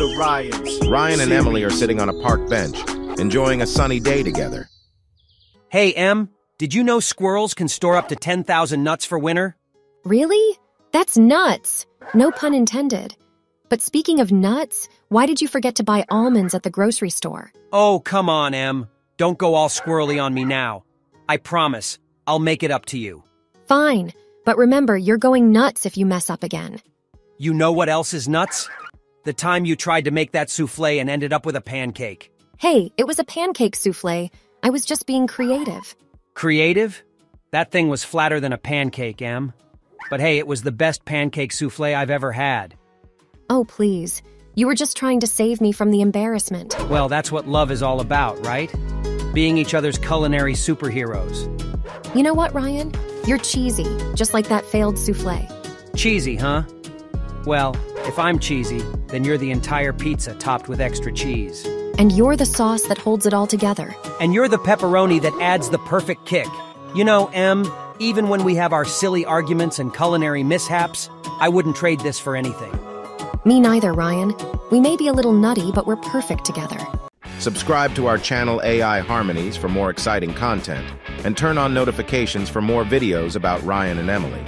the Ryans. Ryan and Emily are sitting on a park bench, enjoying a sunny day together. Hey, Em, did you know squirrels can store up to 10,000 nuts for winter? Really? That's nuts. No pun intended. But speaking of nuts, why did you forget to buy almonds at the grocery store? Oh, come on, Em. Don't go all squirrely on me now. I promise, I'll make it up to you. Fine, but remember, you're going nuts if you mess up again. You know what else is nuts? The time you tried to make that souffle and ended up with a pancake. Hey, it was a pancake souffle. I was just being creative. Creative? That thing was flatter than a pancake, Em. But hey, it was the best pancake souffle I've ever had. Oh, please. You were just trying to save me from the embarrassment. Well, that's what love is all about, right? Being each other's culinary superheroes. You know what, Ryan? You're cheesy, just like that failed souffle. Cheesy, huh? Well, if I'm cheesy, then you're the entire pizza topped with extra cheese. And you're the sauce that holds it all together. And you're the pepperoni that adds the perfect kick. You know, Em, even when we have our silly arguments and culinary mishaps, I wouldn't trade this for anything. Me neither, Ryan. We may be a little nutty, but we're perfect together. Subscribe to our channel AI Harmonies for more exciting content, and turn on notifications for more videos about Ryan and Emily.